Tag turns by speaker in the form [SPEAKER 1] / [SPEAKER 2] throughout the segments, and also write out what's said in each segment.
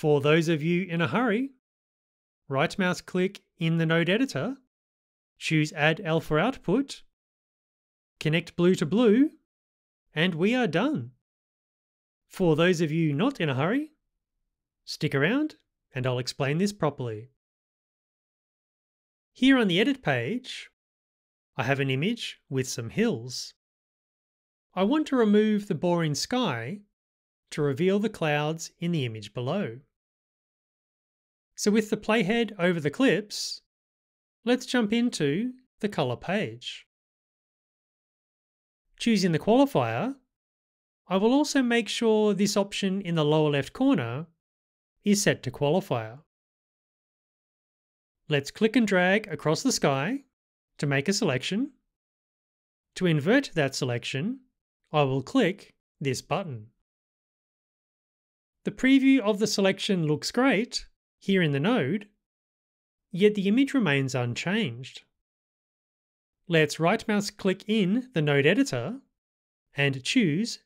[SPEAKER 1] For those of you in a hurry, right mouse click in the node editor, choose Add Alpha Output, connect blue to blue, and we are done. For those of you not in a hurry, stick around and I'll explain this properly. Here on the edit page, I have an image with some hills. I want to remove the boring sky to reveal the clouds in the image below. So with the playhead over the clips, let's jump into the color page. Choosing the qualifier, I will also make sure this option in the lower left corner is set to qualifier. Let's click and drag across the sky to make a selection. To invert that selection, I will click this button. The preview of the selection looks great here in the node, yet the image remains unchanged. Let's right mouse click in the node editor and choose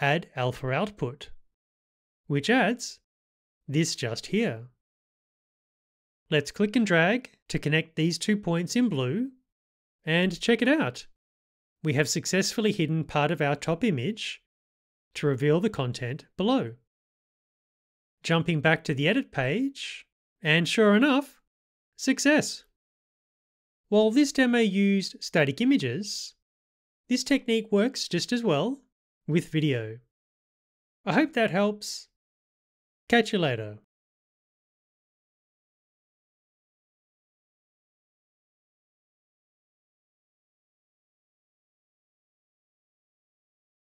[SPEAKER 1] Add Alpha Output, which adds this just here. Let's click and drag to connect these two points in blue and check it out. We have successfully hidden part of our top image to reveal the content below. Jumping back to the edit page, and sure enough, success. While this demo used static images, this technique works just as well with video. I hope that helps. Catch you later.